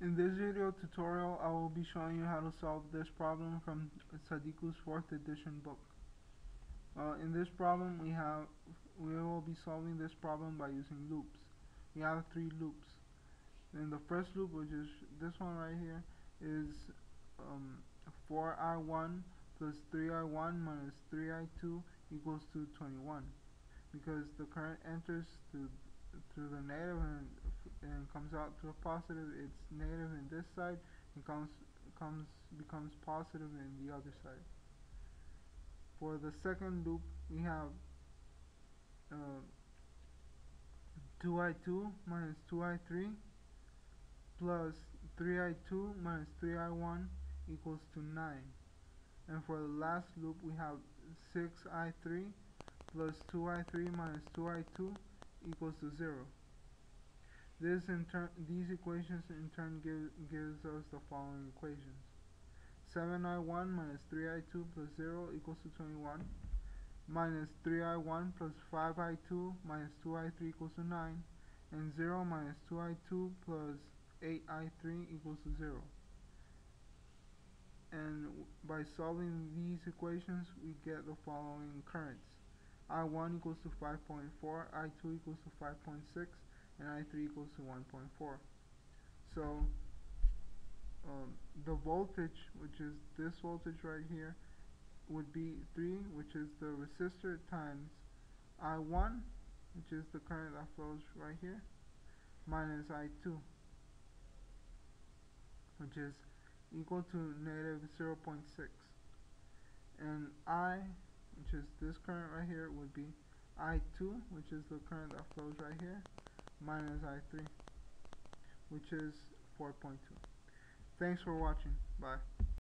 In this video tutorial, I will be showing you how to solve this problem from Sadiku's 4th edition book. Uh, in this problem, we have we will be solving this problem by using loops. We have three loops. In the first loop, which is this one right here, is um, 4i1 plus 3i1 minus 3i2 equals to 21 because the current enters to through the negative and, and comes out to a positive, it's negative in this side and comes comes becomes positive in the other side. For the second loop, we have uh, 2i2 minus 2i3 plus 3i2 minus 3i1 equals to 9. And for the last loop, we have 6i3 plus 2i3 minus 2i2 equals to 0. This in turn, these equations in turn give, gives us the following equations. 7i1 minus 3i2 plus 0 equals to 21 minus 3i1 plus 5i2 minus 2i3 equals to 9 and 0 minus 2i2 plus 8i3 equals to 0 and by solving these equations we get the following currents I1 equals to 5.4, I2 equals to 5.6, and I3 equals to 1.4. So um, the voltage, which is this voltage right here, would be 3, which is the resistor, times I1, which is the current that flows right here, minus I2, which is equal to negative 0.6. And I which is this current right here, would be I2, which is the current that flows right here, minus I3, which is 4.2. Thanks for watching. Bye.